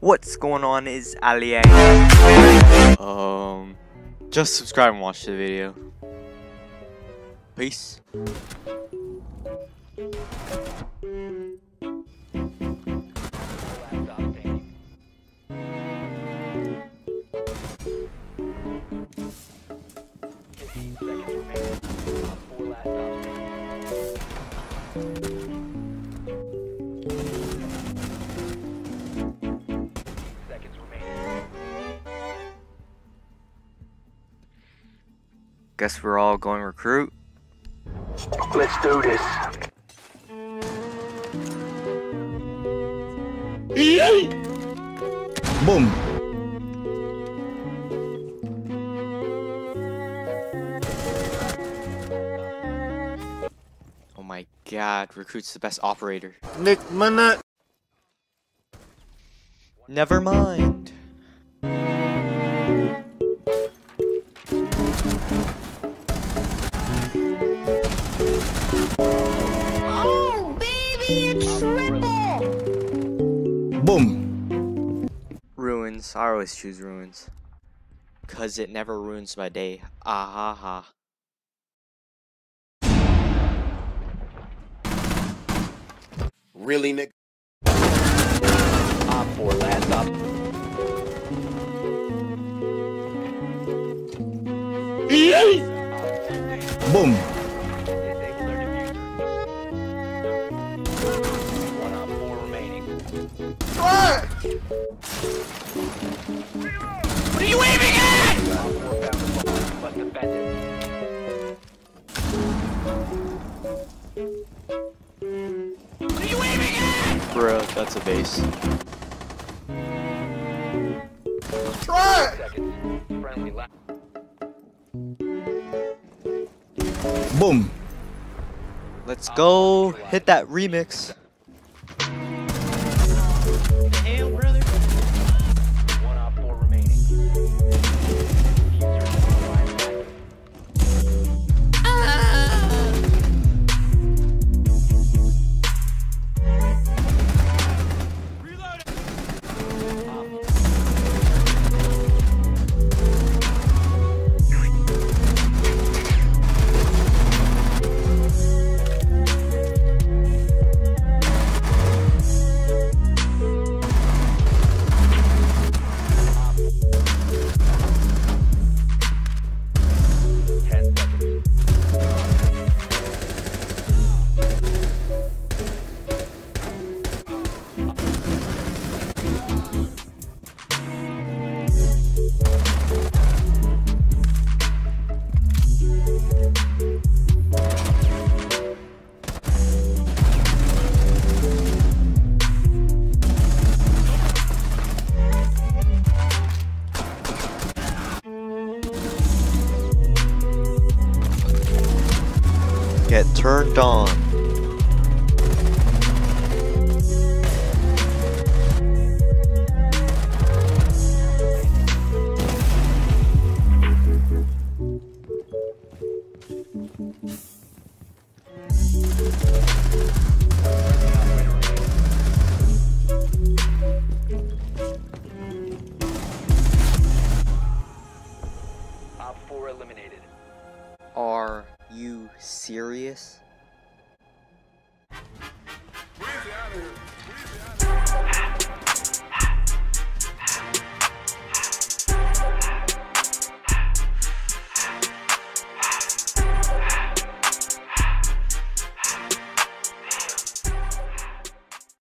What's going on is Alia. Um, just subscribe and watch the video. Peace. Guess we're all going recruit. Let's do this. Boom. Oh my god, recruit's the best operator. Nick Manat. Never mind. Baby, it's triple! Boom. Ruins. I always choose ruins. Cause it never ruins my day. Ah ha ha. Really, Nick? Op 4, last op. Boom. What are you aiming at? Op 4 found the bomb. Must defend it. What are you aiming at? Bro, that's a base. Seconds. Friendly last. Boom. Let's go hit that remix. Get turned on. Op 4 eliminated. Are you serious?